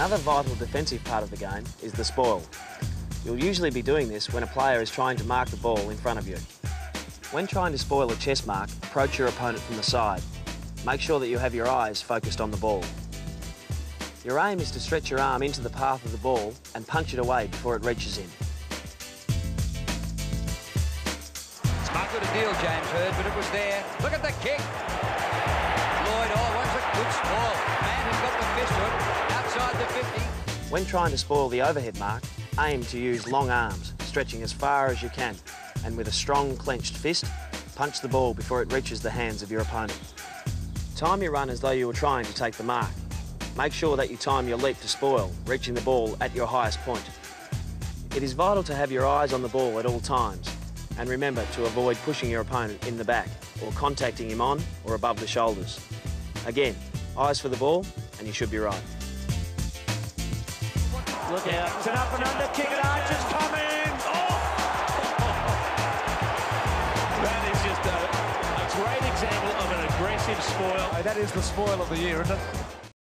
Another vital defensive part of the game is the spoil. You'll usually be doing this when a player is trying to mark the ball in front of you. When trying to spoil a chest mark, approach your opponent from the side. Make sure that you have your eyes focused on the ball. Your aim is to stretch your arm into the path of the ball and punch it away before it reaches in. Good a deal, James Hird, but it was there. Look at the kick. Lloyd, oh, what's a good spoil. Man who's got the fist to it, outside the 50. When trying to spoil the overhead mark, aim to use long arms, stretching as far as you can, and with a strong clenched fist, punch the ball before it reaches the hands of your opponent. Time your run as though you were trying to take the mark. Make sure that you time your leap to spoil, reaching the ball at your highest point. It is vital to have your eyes on the ball at all times, and remember to avoid pushing your opponent in the back or contacting him on or above the shoulders. Again, eyes for the ball, and you should be right. Look out. It's an up and under kick at Archer's coming. Oh! That is just a, a great example of an aggressive spoil. That is the spoil of the year, isn't it?